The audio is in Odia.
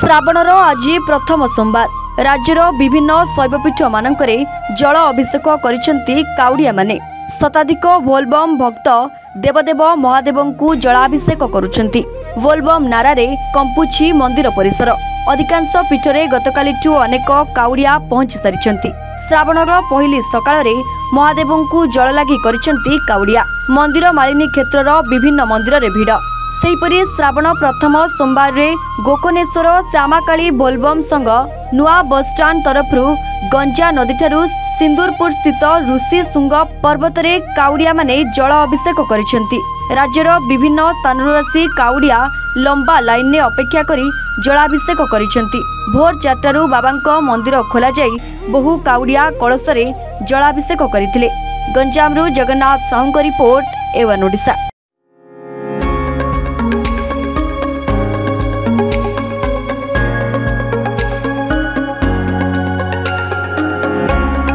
ଶ୍ରାବଣର ଆଜି ପ୍ରଥମ ସୋମବାର। ରାଜ୍ୟର ବିଭିନ୍ନ ଶୈବପୀଠମାନଙ୍କରେ ଜଳ ଅଭିଷେକ କରିଛନ୍ତି କାଉଡ଼ିଆମାନେ। ଶତାଧିକ ଭୋଲବମ୍ ଭକ୍ତ ଦେବଦେବ ମହାଦେବଙ୍କୁ ଜଳାଭିଷେକ କରୁଛନ୍ତି। ଭୋଲବମ୍ ନାରାରେ କମ୍ପୁଛି ମନ୍ଦିର ପରିସର। ଅଧିକାଂଶ ପୀଠରେ ଗତକାଲିଠୁ ଅନେକ କାଉଡ଼ିଆ ପହଞ୍ଚି ସାରିଛନ୍ତି। ଶ୍ରାବଣର ପହିଲି ସକାଳରେ ମହାଦେବଙ୍କୁ ଜଳ ଲାଗି କରିଛନ୍ତି କାଉଡ଼ିଆ। ମନ୍ଦିର ମାଳିନୀ କ୍ଷେତ୍ରର ବିଭିନ୍ନ ମନ୍ଦିରରେ ଭିଡ଼। ସେହିପରି ଶ୍ରାବଣ ପ୍ରଥମ ସୋମବାରରେ ଗୋକନେଶ୍ୱର ଶ୍ୟାମାକାଳୀ ବୋଲବମ୍ ସଂଘ ନୂଆ ବସ୍ଷ୍ଟାଣ୍ଡ ତରଫରୁ ଗଞ୍ଜା ନଦୀଠାରୁ ସିନ୍ଦୁରପୁର ସ୍ଥିତ ଋଷି ଶୃଙ୍ଗ ପର୍ବତରେ କାଉଡ଼ିଆମାନେ ଜଳ ଅଭିଷେକ କରିଛନ୍ତି। ରାଜ୍ୟର ବିଭିନ୍ନ ସ୍ଥାନରୁ ଆସି କାଉଡ଼ିଆ ଲମ୍ବା ଲାଇନରେ ଅପେକ୍ଷା କରି ଜଳାଭିଷେକ କରିଛନ୍ତି। ଭୋର ଚାରିଟାରୁ ବାବାଙ୍କ ମନ୍ଦିର ଖୋଲାଯାଇ ବହୁ କାଉଡ଼ିଆ କଳସରେ ଜଳାଭିଷେକ କରିଥିଲେ। ଗଞ୍ଜାମରୁ ଜଗନ୍ନାଥ ସାହୁଙ୍କ ରିପୋର୍ଟ ଏୱାନ୍ ଓଡ଼ିଶା।